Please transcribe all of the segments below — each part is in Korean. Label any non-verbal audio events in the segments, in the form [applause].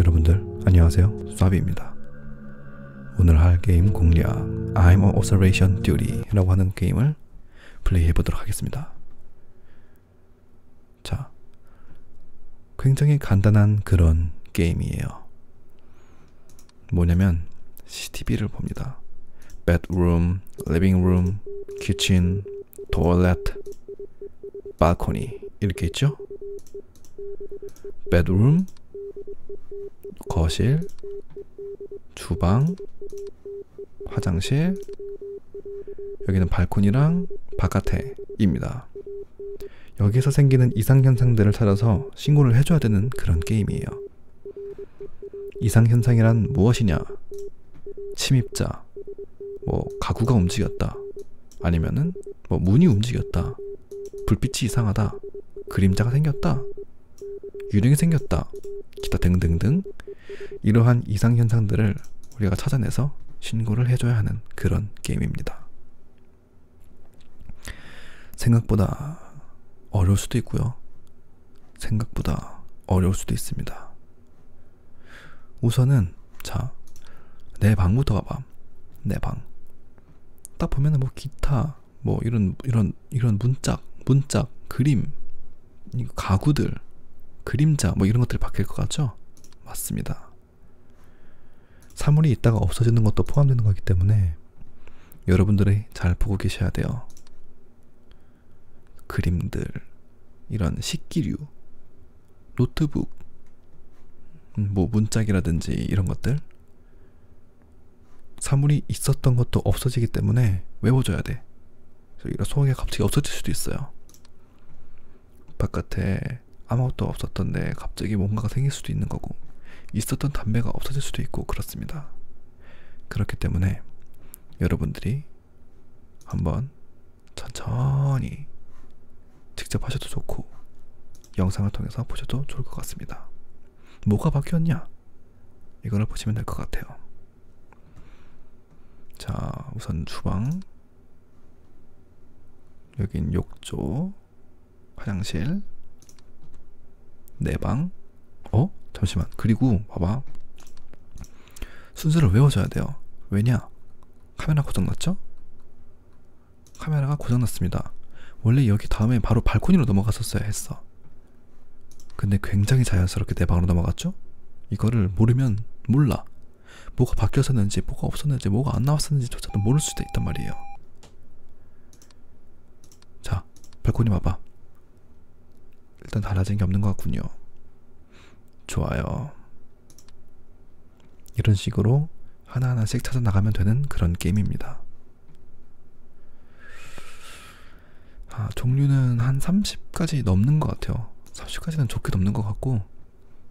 여러분들 안녕하세요 쏴비입니다 오늘 할 게임 공략 I'm on Observation Duty 라고 하는 게임을 플레이해 보도록 하겠습니다 자 굉장히 간단한 그런 게임이에요 뭐냐면 CCTV를 봅니다 bedroom, living room, kitchen, toilet, balcony 이렇게 있죠 bedroom 거실, 주방, 화장실, 여기는 발코니랑 바깥에입니다. 여기서 생기는 이상현상들을 찾아서 신고를 해줘야 되는 그런 게임이에요. 이상현상이란 무엇이냐? 침입자, 뭐 가구가 움직였다, 아니면은 뭐 문이 움직였다, 불빛이 이상하다, 그림자가 생겼다, 유령이 생겼다, 기타 등등등 이러한 이상 현상들을 우리가 찾아내서 신고를 해줘야 하는 그런 게임입니다. 생각보다 어려울 수도 있고요. 생각보다 어려울 수도 있습니다. 우선은 자, 내 방부터 가봐. 내 방. 딱 보면은 뭐 기타, 뭐 이런 이런 이런 문짝, 문짝, 그림, 가구들, 그림자 뭐 이런 것들이 바뀔 것 같죠? 맞습니다. 사물이 있다가 없어지는 것도 포함되는 거기 때문에 여러분들이 잘 보고 계셔야 돼요. 그림들, 이런 식기류, 노트북, 음, 뭐 문짝이라든지 이런 것들 사물이 있었던 것도 없어지기 때문에 외워줘야 돼. 이런 소화기가 갑자기 없어질 수도 있어요. 바깥에 아무것도 없었던데 갑자기 뭔가가 생길 수도 있는 거고 있었던 담배가 없어질 수도 있고 그렇습니다. 그렇기 때문에 여러분들이 한번 천천히 직접 하셔도 좋고 영상을 통해서 보셔도 좋을 것 같습니다. 뭐가 바뀌었냐? 이거를 보시면 될 것 같아요. 자, 우선 주방. 여긴 욕조, 화장실, 내 방. 어? 잠시만. 그리고 봐봐. 순서를 외워줘야 돼요. 왜냐? 카메라 고장났죠? 카메라가 고장났습니다. 원래 여기 다음에 바로 발코니로 넘어갔었어야 했어. 근데 굉장히 자연스럽게 내 방으로 넘어갔죠? 이거를 모르면 몰라. 뭐가 바뀌었었는지, 뭐가 없었는지, 뭐가 안 나왔었는지조차도 모를 수도 있단 말이에요. 자, 발코니 봐봐. 일단 달라진 게 없는 것 같군요. 좋아요. 이런 식으로 하나하나씩 찾아 나가면 되는 그런 게임입니다. 아, 종류는 한 30까지 넘는 것 같아요. 30까지는 좋게 넘는 것 같고,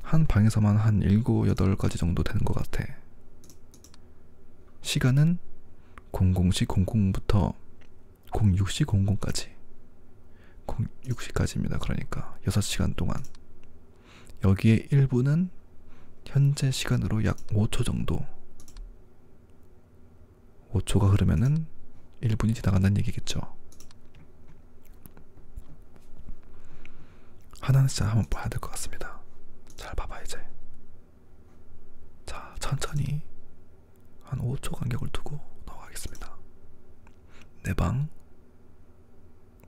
한 방에서만 한 7, 8가지 정도 되는 것 같아. 시간은 00시 00부터 06시 00까지. 06시까지입니다. 그러니까 6시간 동안. 여기에 1부는 현재 시간으로 약 5초 정도 5초가 흐르면은 1분이 지나간다는 얘기겠죠. 하나는 진짜 한번 봐야 될 것 같습니다. 잘 봐봐 이제. 자 천천히 한 5초 간격을 두고 넘어가겠습니다. 내 방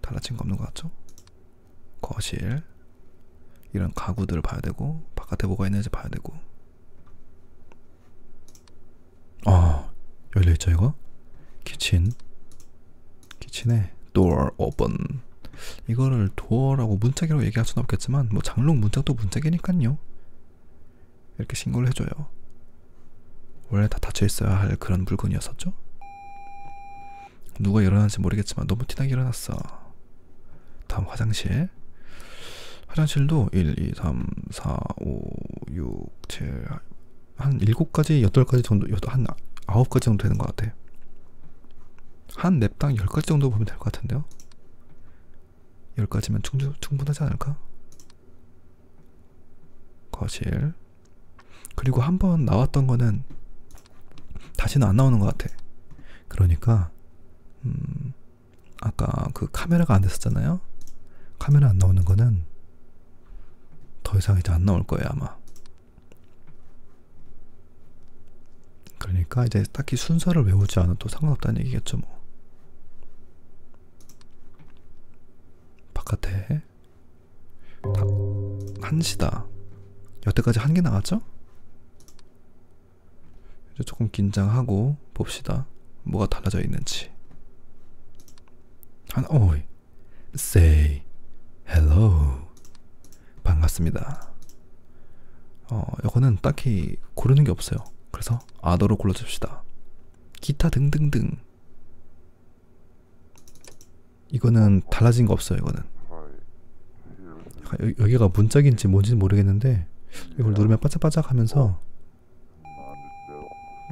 달라진 거 없는 것 같죠? 거실 이런 가구들을 봐야 되고 바깥에 뭐가 있는지 봐야 되고. 아 열려있죠 이거? 키친. 키친에 door open. 이거를 도어라고 문짝이라고 얘기할 수는 없겠지만 뭐 장롱 문짝도 문짝이니깐요. 이렇게 신고를 해줘요. 원래 다 닫혀있어야 할 그런 물건이었었죠? 누가 일어났는지 모르겠지만 너무 티나게 일어났어. 다음 화장실 화장실도 1, 2, 3, 4, 5, 6, 7, 한 7가지, 8가지 정도, 한 9가지 정도 되는 것 같아. 한 랩당 10가지 정도 보면 될 것 같은데요? 10가지면 충분, 충분하지 않을까? 거실. 그리고 한 번 나왔던 거는 다시는 안 나오는 것 같아. 그러니까, 음, 아까 그 카메라가 안 됐었잖아요? 카메라 안 나오는 거는 더 이상 이제 안 나올 거예요 아마 그러니까 이제 딱히 순서를 외우지 않아도 상관없다는 얘기겠죠 뭐. 바깥에 다 한시다. 여태까지 한 개 나왔죠? 이제 조금 긴장하고 봅시다. 뭐가 달라져 있는지. 한 오이 say hello 반갑습니다. 어, 이거는 딱히 고르는 게 없어요. 그래서 아더로 골라줍시다. 기타 등등등. 이거는 달라진 거 없어요. 이거는 여, 여기가 문짝인지 뭔지는 모르겠는데 이걸 누르면 반짝반짝하면서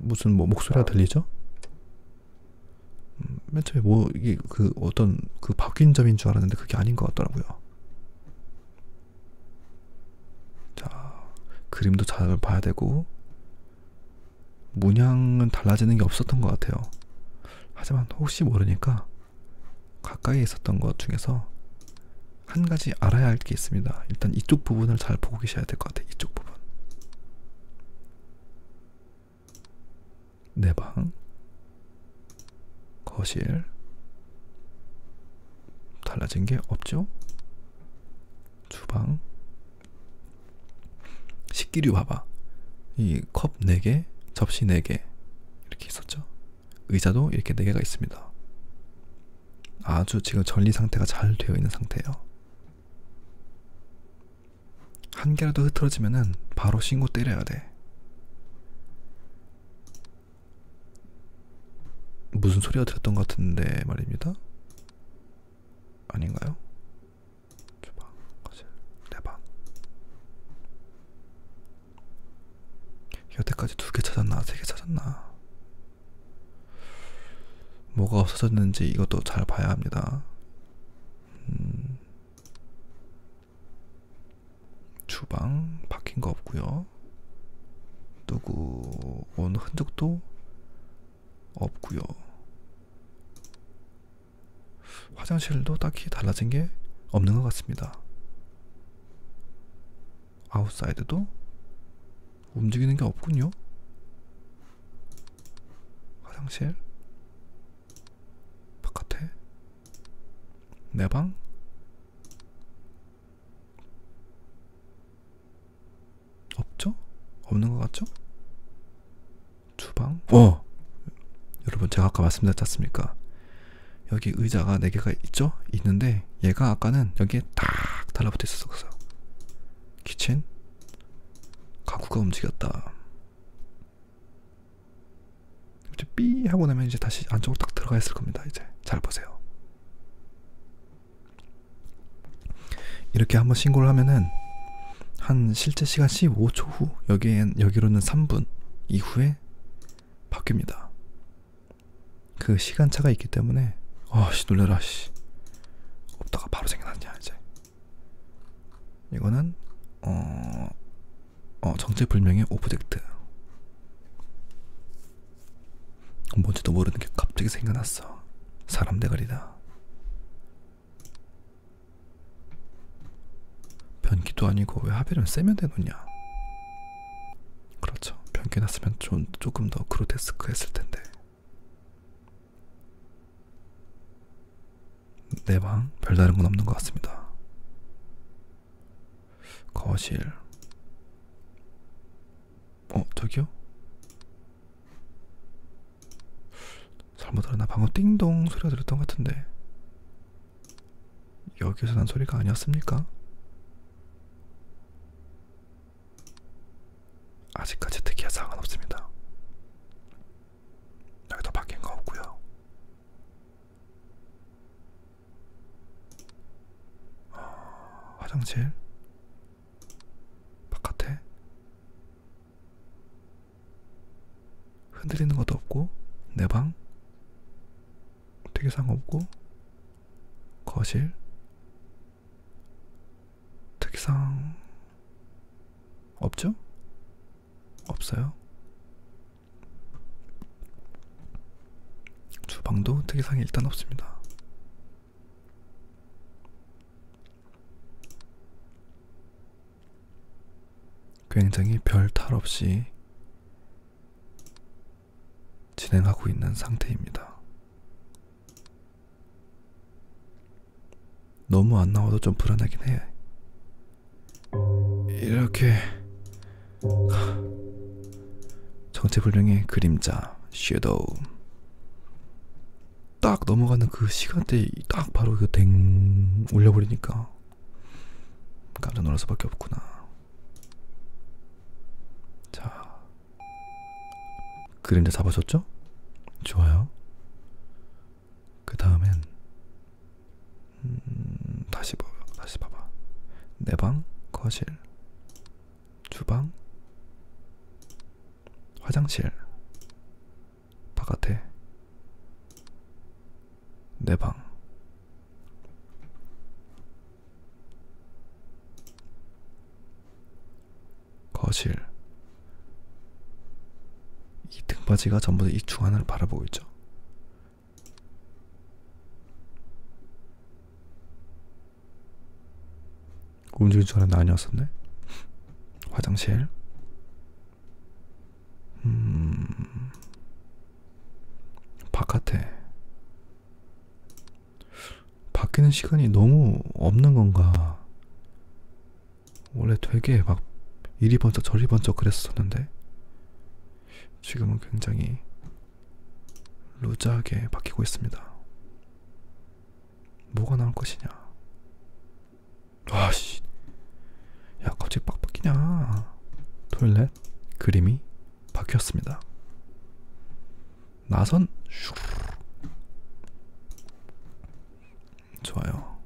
무슨 뭐 목소리가 들리죠? 음, 맨 처음에 뭐 이게 그 어떤 그 바뀐 점인 줄 알았는데 그게 아닌 것 같더라고요. 자 그림도 잘 봐야 되고 문양은 달라지는 게 없었던 것 같아요. 하지만 혹시 모르니까 가까이 있었던 것 중에서 한 가지 알아야 할 게 있습니다. 일단 이쪽 부분을 잘 보고 계셔야 될 것 같아요. 이쪽 부분. 내 방, 거실, 달라진 게 없죠? 주방, 식기류 봐봐. 이컵 4개, 접시 4개 이렇게 있었죠. 의자도 이렇게 4개가 있습니다. 아주 지금 전리 상태가 잘 되어 있는 상태예요. 한 개라도 흐트러지면은 바로 신고 때려야 돼. 무슨 소리가 들었던 것 같은데 말입니다. 아닌가요? 주방, 거실, 내방. 여태까지 두 개 찾았나. 뭐가 없어졌는지 이것도 잘 봐야 합니다. 음, 주방 바뀐 거 없고요. 누구 온 흔적도 없고요. 화장실도 딱히 달라진 게 없는 것 같습니다. outside도 움직이는 게 없군요. 화장실 바깥에 내방 없죠? 없는 것 같죠? 주방 어 여러분 제가 아까 말씀드렸지 않습니까? 여기 의자가 4개가 있죠? 있는데 얘가 아까는 여기에 딱 달라붙어 있었어요. 키친 가구가 움직였다. 이제 삐 하고 나면 이제 다시 안쪽으로 딱 들어가 있을 겁니다. 이제 잘 보세요. 이렇게 한번 신고를 하면은 한 실제 시간 15초 후 여기엔 여기로는 3분 이후에 바뀝니다. 그 시간차가 있기 때문에 아씨 놀래라 씨 없다가 바로 생겨났냐 이제 이거는 어, 어 정체불명의 object 뭔지도 모르는 게 갑자기 생겨났어. 사람 대가리다. 변기도 아니고 왜 하필이면 세면대 놓냐? 그렇죠. 변기 놨으면 좀, 조금 더 그로테스크 했을 텐데. 내 방 별다른 건 없는 것 같습니다. 거실. 어 저기요? 잘못 들었나 방금 띵동 소리가 들었던 것 같은데 여기서 난 소리가 아니었습니까? 아직까지 특이한 사항은 없습니다. 여기도 바뀐 거 없고요. 어, 화장실 바깥에 흔들리는 것도 없고 내 방 특이사항 없고 거실 특이사항 없죠? 없어요. 주방도 특이사항이 일단 없습니다. 굉장히 별 탈 없이 진행하고 있는 상태입니다. 너무 안 나와도 좀 불안하긴 해. 이렇게 정체불명의 그림자 섀도우 딱 넘어가는 그 시간대에 딱 바로 그댕 울려버리니까 깜짝 놀랄 수밖에 없구나. 자, 그림자 잡아줬죠? 좋아요. 그 다음엔 음, 다시 봐, 다시 봐봐. 내 방, 거실, 주방, 화장실, 바깥에, 내 방. 거실. 이 등받이가 전부 이 중 하나를 바라보고 있죠. 움직일 줄 알았는데 아니었었네. 화장실. 음, 바깥에. 바뀌는 시간이 너무 없는 건가. 원래 되게 막 이리 번쩍 저리 번쩍 그랬었는데 지금은 굉장히 루즈하게 바뀌고 있습니다. 뭐가 나올 것이냐? 와씨, 야 바뀌냐? 토일렛 그림이 바뀌었습니다. 나선 슈 좋아요.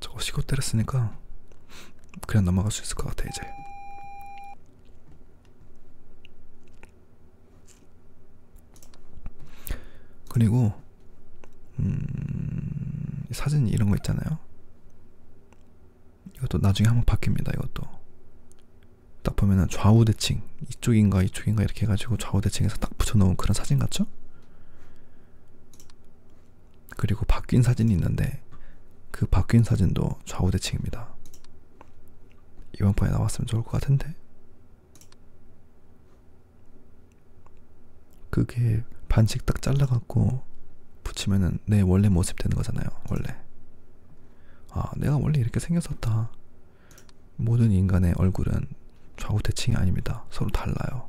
저거 시고 때렸으니까 그냥 넘어갈 수 있을 것 같아 이제. 그리고 음, 사진 이런 거 있잖아요. 이것도 나중에 한번 바뀝니다. 이것도 딱 보면은 좌우 대칭 이쪽인가 이쪽인가 이렇게 해가지고 좌우 대칭해서 딱 붙여놓은 그런 사진 같죠? 그리고 바뀐 사진이 있는데 그 바뀐 사진도 좌우 대칭입니다. 이번 번에 나왔으면 좋을 것 같은데 그게 반씩 딱 잘라갖고 붙이면은 내 원래 모습 되는 거잖아요. 원래 아 내가 원래 이렇게 생겼었다. 모든 인간의 얼굴은 좌우 대칭이 아닙니다. 서로 달라요.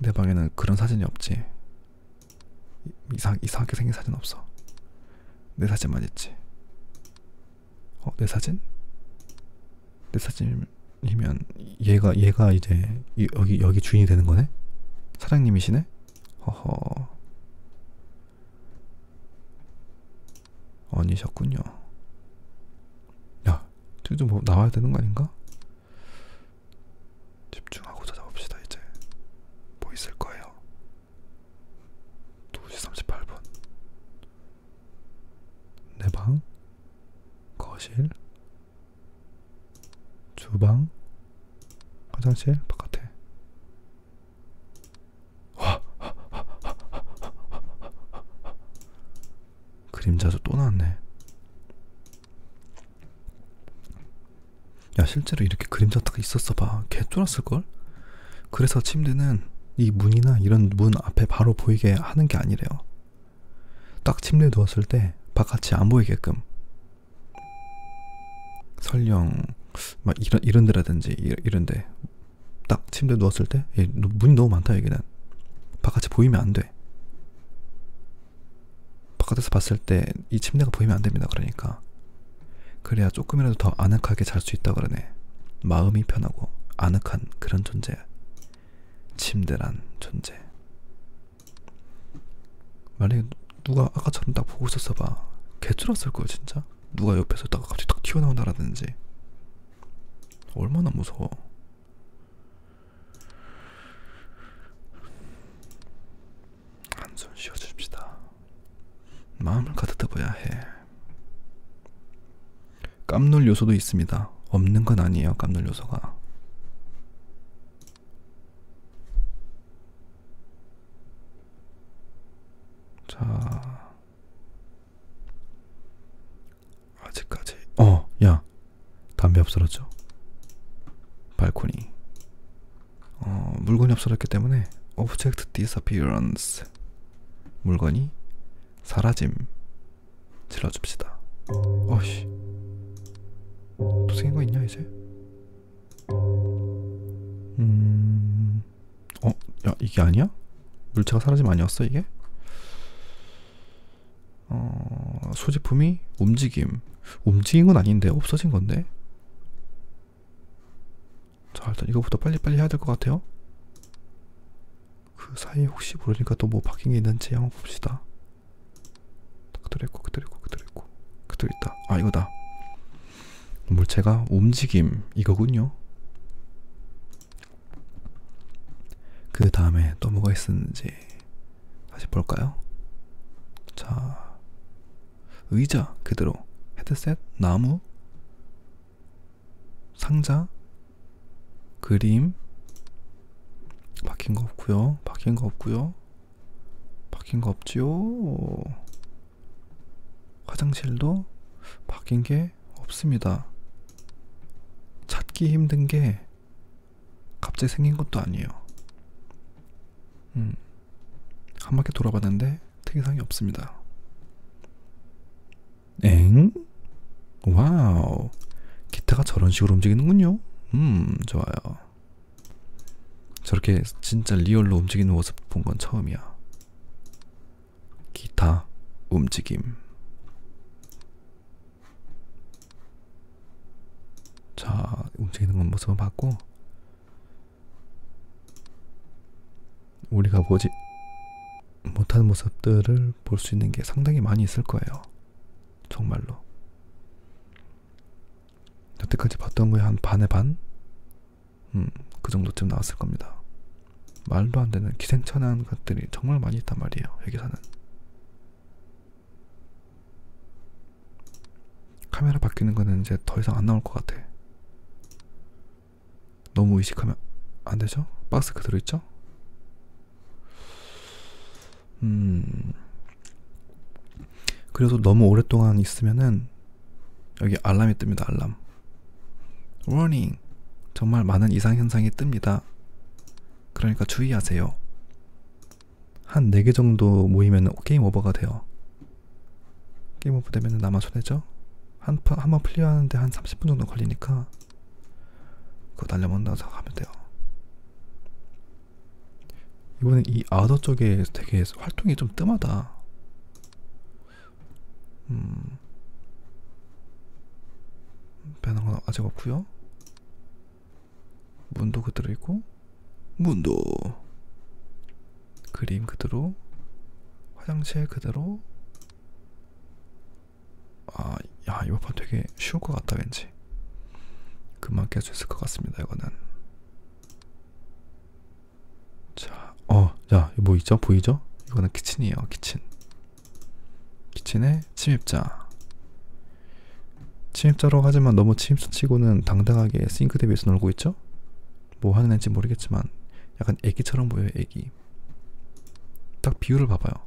내 방에는 그런 사진이 없지. 이상, 이상하게 생긴 사진 없어. 내 사진만 있지. 어, 내 사진? 내 사진이면 얘가 얘가 이제 여기 여기 주인이 되는 거네? 사장님이시네? 허허. 아니셨군요. 야, 지금 뭐 나와야 되는 거 아닌가? 집중하고 찾아봅시다 이제. 뭐 있을 거예요. 2시 38분. 내 방, 거실, 주방, 화장실, 바깥에. 그림자도 또 나왔네. 야 실제로 이렇게 그림자가 있었어 봐. 개 쫄았을걸? 그래서 침대는 이 문이나 이런 문 앞에 바로 보이게 하는 게 아니래요. 딱 침대에 누웠을 때 바깥이 안 보이게끔 설령 막 이런 이런 데라든지 이런 데 딱 침대에 누웠을 때 문이 너무 많다 여기는 바깥이 보이면 안 돼. 바깥에서 봤을 때 이 침대가 보이면 안 됩니다. 그러니까 그래야 조금이라도 더 아늑하게 잘 수 있다 그러네. 마음이 편하고 아늑한 그런 존재. 침대란 존재. 만약에 누가 아까처럼 딱 보고 있었어 봐. 개쩔었을 거야 진짜. 누가 옆에서 딱 갑자기 딱 튀어나온다라든지. 얼마나 무서워. 한숨 쉬어줍시다. 마음을 가다듬어야 해. 깜놀 요소도 있습니다. 없는 건 아니에요. 깜놀 요소가. 자, 아직까지. 어, 야, 담배 없어졌죠? 발코니. 물건이 없어졌기 때문에 object disappearance 물건이 사라짐 질러줍시다. 어씨 또 생긴 거 있냐 이제? 음, 어, 야 이게 아니야? 물체가 사라짐 아니었어 이게? 어, 소지품이 움직임. 움직인 건 아닌데 없어진 건데. 자 일단 이거부터 빨리빨리 해야 될 것 같아요. 그 사이에 혹시 모르니까 또 뭐 바뀐 게 있는지 한번 봅시다. 그대로 있고 그대로 있고 그대로 있고 그대로 있다. 아 이거다. 물체가 움직임 이거군요. 그 다음에 또 뭐가 있었는지 다시 볼까요? 자, 의자 그대로 헤드셋, 나무, 상자, 그림 바뀐 거 없고요. 바뀐 거 없고요. 바뀐 거 없지요. 화장실도 바뀐 게 없습니다. 찾기 힘든 게 갑자기 생긴 것도 아니에요. 음, 한 바퀴 돌아봤는데 특이사항이 없습니다. 엥? wow. 기타가 저런 식으로 움직이는군요. 음, 좋아요. 저렇게 진짜 real로 움직이는 모습 본 건 처음이야. 기타 움직임. 자, 움직이는 건 모습을 봤고, 우리가 보지 못하는 모습들을 볼 수 있는 게 상당히 많이 있을 거예요. 정말로. 여태까지 봤던 거에 한 반의 반? 음, 그 정도쯤 나왔을 겁니다. 말도 안 되는 기생천외한 것들이 정말 많이 있단 말이에요. 여기서는. 카메라 바뀌는 거는 이제 더 이상 안 나올 것 같아. 너무 의식하면 안 되죠? 박스 그대로 있죠? 음. 그래도 너무 오랫동안 있으면은 여기 알람이 뜹니다. 알람. warning. 정말 많은 이상 현상이 뜹니다. 그러니까 주의하세요. 한 4개 정도 모이면 게임 오버가 돼요. 게임 오버 되면 나만 손해죠? 한, 한번 플레이하는데 한 30분 정도 걸리니까 그거 날려먹는다고 생각하면 돼요. 이번에 이 아더 쪽에 되게 활동이 좀 뜸하다. 음. 빼는 건 아직 없고요. 문도 그대로 있고 문도 그림 그대로 화장실 그대로 아, 야, 이번 판 되게 쉬울 것 같다, 왠지. 금방 깰 수 있을 것 같습니다, 이거는. 자, 어, 야, 뭐 있죠? 보이죠? 이거는 키친이에요, 키친. 키친의 침입자. 침입자라고 하지만 너무 침입자 치고는 당당하게 싱크대 위에서 놀고 있죠? 뭐 하는 애인지 모르겠지만 약간 애기처럼 보여요, 애기. 딱 비율을 봐봐요.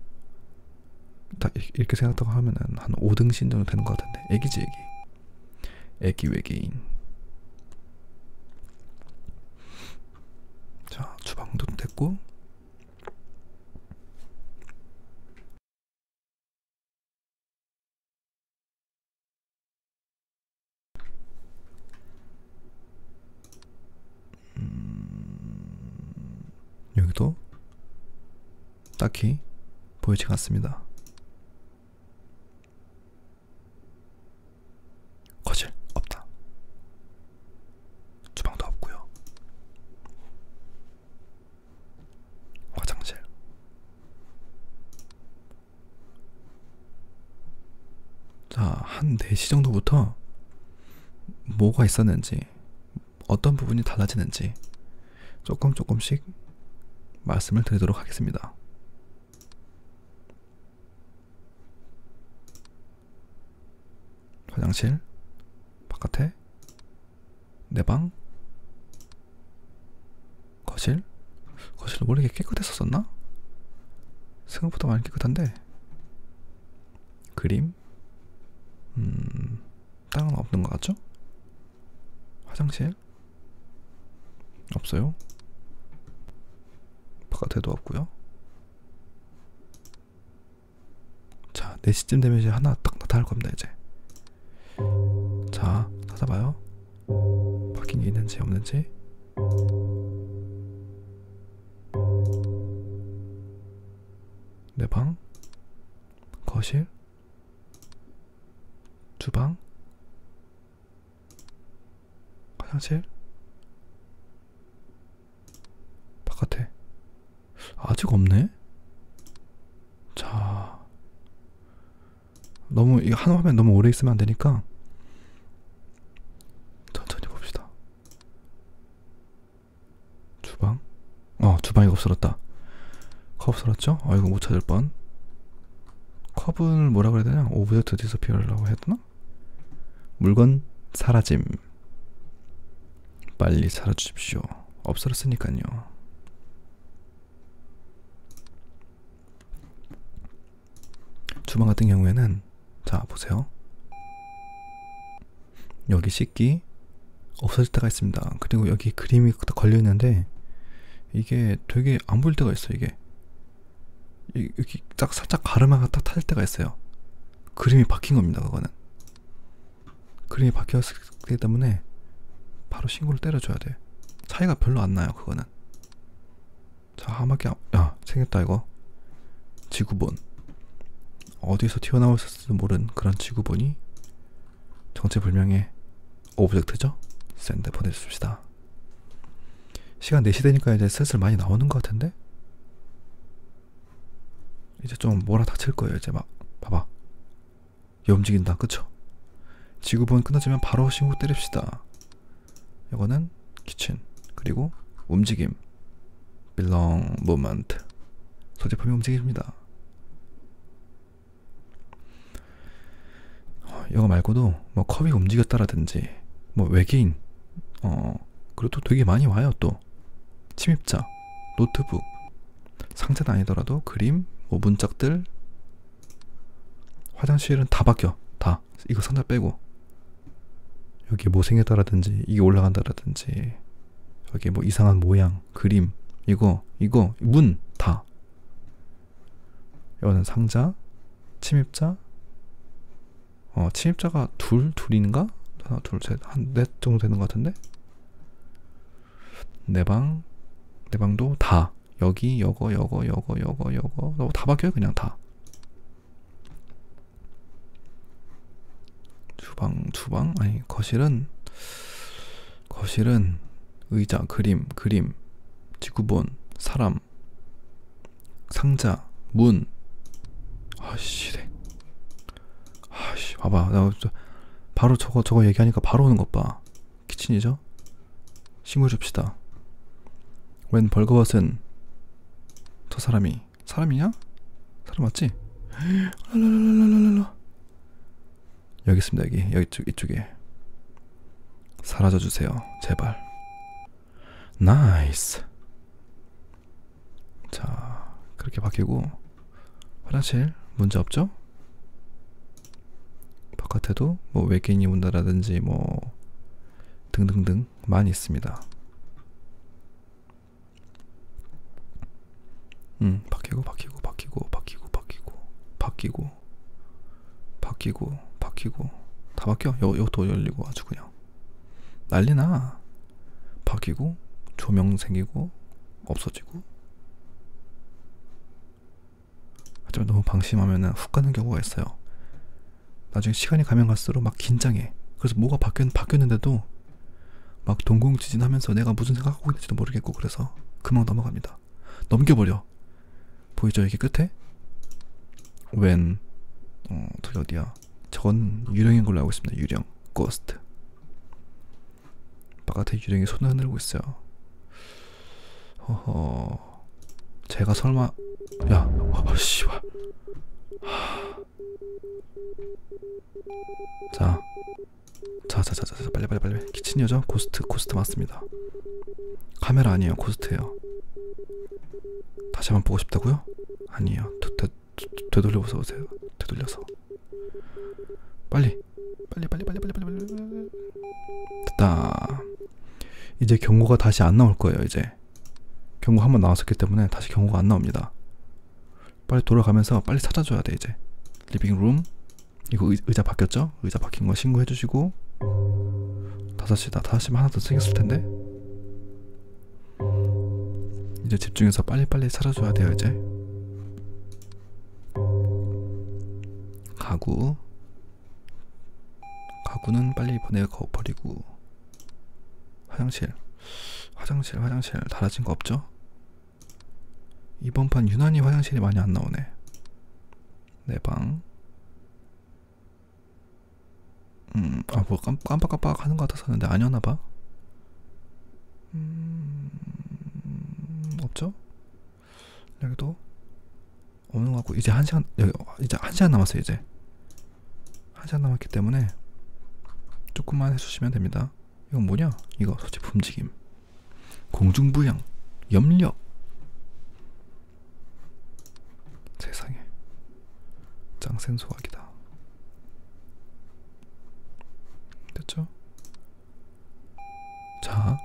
딱 이렇게 생각하고 하면은 한 5등신 정도 되는 것 같은데 애기지 애기 애기 외계인 자 주방도 됐고 음, 여기도 딱히 보이지 않습니다. 거실 없다. 주방도 없고요. 화장실. 자, 한 4시 정도부터 뭐가 있었는지, 어떤 부분이 달라지는지 조금 조금씩 말씀을 드리도록 하겠습니다. 화장실, 바깥에, 내 방, 거실, 거실 원래 이게 깨끗했었었나? 생각보다 많이 깨끗한데 그림, 음, 다른 건 없는 것 같죠? 화장실 없어요. 바깥에도 없고요. 자, 4시쯤 되면 이제 하나 딱 나타날 겁니다, 이제. 자, 찾아봐요. 바뀐 게 있는지 없는지. 내 방, 거실, 주방, 화장실, 바깥에. 아직 없네? 자. 너무, 이거 한 화면 너무 오래 있으면 안 되니까. 천천히 봅시다. 주방? 어, 주방이 없어졌다. 컵 없어졌죠? 아, 이거 못 찾을 뻔. 컵을 뭐라 그래야 되냐? object disappear라고 되나? 물건 사라짐. 빨리 사라져 주십시오. 없어졌으니까요. 주방 같은 경우에는 자 보세요. 여기 씻기 없어질 때가 있습니다. 그리고 여기 그림이 딱 걸려 있는데 이게 되게 안 보일 때가 있어 이게 이- 여기 딱 살짝 가르마가 딱 탈 때가 있어요. 그림이 바뀐 겁니다. 그거는 그림이 바뀌었기 때문에 바로 신고를 때려줘야 돼. 차이가 별로 안 나요. 그거는 자 한 바퀴 안- 야 생겼다 이거 지구본 어디서 튀어나올지도 모른 그런 지구본이 정체불명의 object죠. send 보내줍시다. 시간 4시 되니까 이제 슬슬 많이 나오는 것 같은데? 이제 좀 몰아닥칠 거예요. 이제 막 봐봐. 얘 움직인다. 그쵸? 지구본 끝나지면 바로 신고 때립시다. 이거는 kitchen 그리고 움직임. belong moment. 소지품이 움직입니다. 어, 이거 말고도 뭐 컵이 움직였다라든지 뭐 외계인 어 그리고 또 되게 많이 와요 또. 침입자 노트북. 상자는 아니더라도 그림 뭐 문짝들. 화장실은 다 바뀌어 다. 이거 상자 빼고 여기 뭐 생겼다라든지 이게 올라간다라든지 여기 뭐 이상한 모양 그림 이거 이거 문 다. 이거는 상자 침입자. 어 침입자가 둘 둘인가? 하나 둘셋한 넷 정도 되는 것 같은데? 내 방 내 방도 다. 여기 여거 여거 여거 여거 여거. 너다 바뀌어요? 그냥 다 주방 주방? 아니 거실은 거실은 의자 그림 그림 지구본 사람 상자 문. 아씨 네. 아씨 봐봐. 나 저- 바로 저거 저거 얘기하니까 바로 오는 것봐. 키친이죠? 신고해 줍시다. 웬 벌거벗은 저 사람이. 사람이냐? 사람 맞지? [gasps] 랄랄랄랄랄라 여기 있습니다 여기. 여기 쪽 이쪽에. 사라져 주세요 제발. nice. 자 그렇게 바뀌고. 화장실? 문제 없죠? 바깥에도 뭐 외계인이 온다라든지 뭐 등등등 많이 있습니다. 음 바뀌고 바뀌고 바뀌고 바뀌고 바뀌고 바뀌고 바뀌고 바뀌고 다 바뀌어. 요 요도 열리고 아주 그냥 난리나. 바뀌고 조명 생기고 없어지고 하지만 너무 방심하면은 훅 가는 경우가 있어요. 나중에 시간이 가면 갈수록 막 긴장해. 그래서 뭐가 바뀌었, 바뀌었는데도 막 동공지진하면서 내가 무슨 생각하고 있는지도 모르겠고 그래서 금방 넘어갑니다. 넘겨버려. 보이죠 여기 끝에? 웬 어, 저기 어디야? 저건 유령인 걸로 알고 있습니다. 유령, ghost. 바깥에 유령이 손을 흔들고 있어요. 허허. 제가 설마 야, 아, 씨발. 자, 자, 자, 자, 자, 자, 빨리, 빨리, 빨리. kitchen이죠? ghost, ghost 맞습니다. 카메라 아니에요, 고스트예요. 다시 한번 보고 싶다고요? 아니에요. 되, 되, 되, 되돌려서 보세요. 되돌려서. 빨리, 빨리, 빨리, 빨리, 빨리, 빨리, 빨리. 됐다. 이제 경고가 다시 안 나올 거예요. 이제 경고 한 번 나왔었기 때문에 다시 경고가 안 나옵니다. 빨리 돌아가면서 빨리 찾아줘야 돼 이제. 리빙룸 이거 의, 의자 바뀌었죠? 의자 바뀐 거 신고해 주시고 5시다 5시면 하나 더 생겼을 텐데 이제 집중해서 빨리빨리 찾아줘야 돼요 이제 가구 가구는 빨리 보내고 버리고 화장실 화장실 화장실 달라진 거 없죠? 이번 판 유난히 화장실이 많이 안 나오네 내 방. 음, 아, 뭐 깜빡깜빡 하는 것 같았었는데 아니었나 봐. 음, 없죠? 여기도 없는 것 같고 이제 한 시간 이제 한 시간 남았어요 이제 한 시간 남았기 때문에 조금만 해주시면 됩니다. 이건 뭐냐? 이거 소집 움직임, 공중부양, 염력. 세상에. 짱센 소각이다. 됐죠? 자,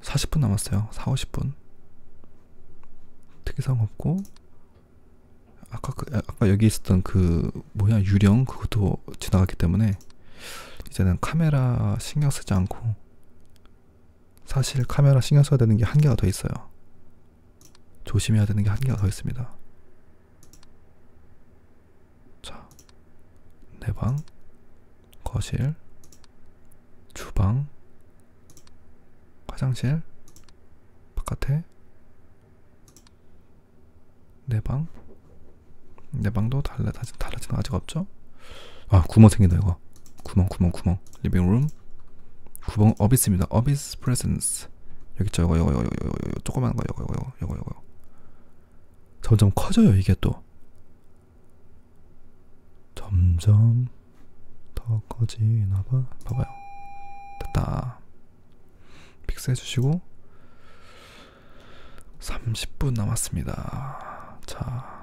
40분 남았어요. 4, 50분. 특이사항 없고 아까 그 아까 여기 있었던 그 뭐야 유령 그것도 지나갔기 때문에 이제는 카메라 신경 쓰지 않고 사실 카메라 신경 써야 되는 게한 개가 더 있어요. 조심해야 되는 게 한 개가 더 있습니다. 내 방, 거실, 주방, 화장실, 바깥에, 내 방, 내 방도 달라, 달라지는 아직 없죠? 아, 구멍 생긴다, 이거. 구멍, 구멍, 구멍. living room, 구멍, abyss입니다. abyss presence. 여기 있죠, 이거, 이거, 이거, 이거, 이거, 조그만 거, 이거, 이거, 이거, 이거. 점점 커져요, 이게 또. 점점 더 커지나 봐. 봐봐요. 됐다. 픽스해 주시고 30분 남았습니다. 자,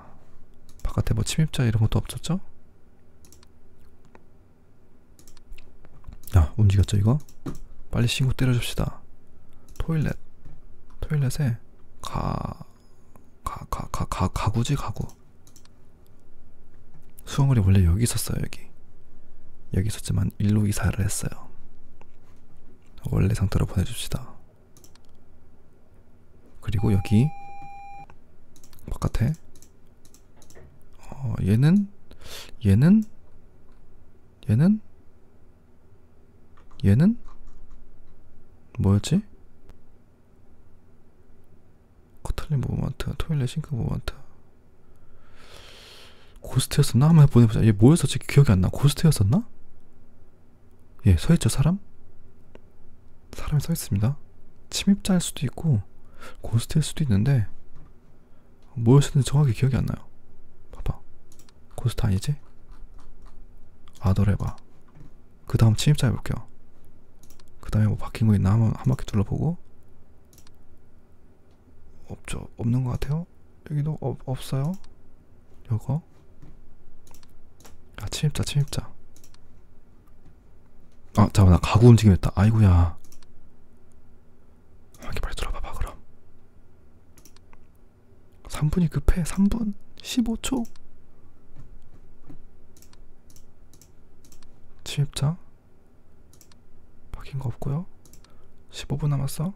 바깥에 뭐 침입자 이런 것도 없었죠? 야, 움직였죠 이거? 빨리 신고 때려줍시다. 토일렛, 토일렛에 가, 가, 가, 가, 가, 가구지 가구. 수영물이 원래 여기 있었어요 여기 여기 있었지만 일로 이사를 했어요 원래 상태로 보내줍시다 그리고 여기 바깥에 어, 얘는 얘는 얘는 얘는 뭐였지? cutlery movement toilet sink movement ghost였었나? 한번 보내보자. 얘 뭐였었지? 기억이 안 나. ghost였었나? 예, 서있죠, 사람? 사람이 서있습니다. 침입자일 수도 있고, ghost일 수도 있는데, 뭐였었는지 정확히 기억이 안 나요. 고스트 아니지? 아더레바. 그 다음 침입자 해볼게요. 그 다음에 뭐 바뀐 거 있나 한번 한 바퀴 둘러보고, 없죠. 없는 것 같아요. 여기도 어, 없어요. 요거 아 침입자 침입자 아 잠깐만 나 가구 움직임 했다 아이고야 이렇게 빨리 들어봐봐 그럼 3분이 급해 3분 15초 침입자 바뀐 거 없고요 15분 남았어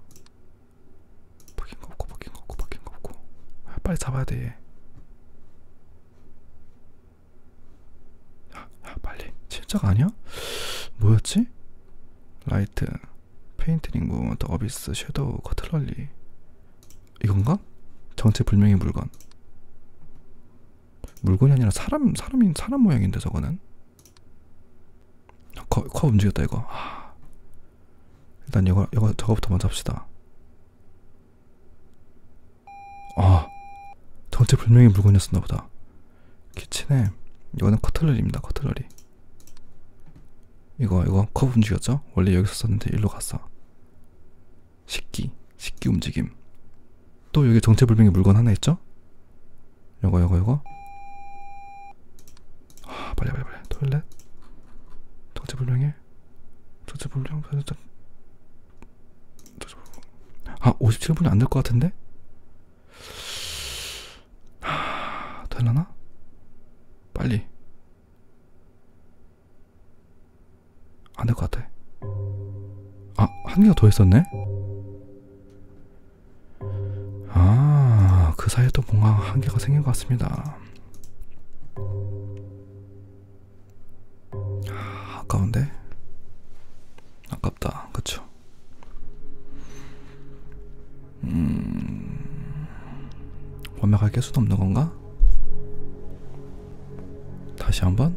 바뀐 거 없고 바뀐 거 없고 바뀐 거 없고 아, 빨리 잡아야 돼 얘. 숫자가 아니야? 뭐였지? light, painting movement, abyss, shadow, cutlery 이건가? 정체불명의 물건 물건이 아니라 사람 사람인 사람 모양인데 저거는 거, 거 움직였다 이거 아. 일단 이거 이거 저거부터 먼저 합시다 아 정체불명의 물건이었었나 보다 kitchen에 이거는 cutlery입니다 cutlery 이거 이거 컵 움직였죠? 원래 여기서 썼는데 일로 갔어. 식기 식기 움직임. 또 여기 정체불명의 물건 하나 있죠? 요거 요거 요거. 아 빨리 빨리 빨리 toilet. 정체불명에 정체불명? 정체 아 57분이 안될 것 같은데? 하, 될라나 빨리. 안될 것 같아. 아 한 개가 더 있었네? 아그 사이에 또 뭔가 한계가 생긴 것 같습니다. 깰 수는 없는 건가? 다시 한번?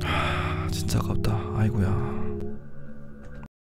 하, 진짜 아깝다. 아이고야.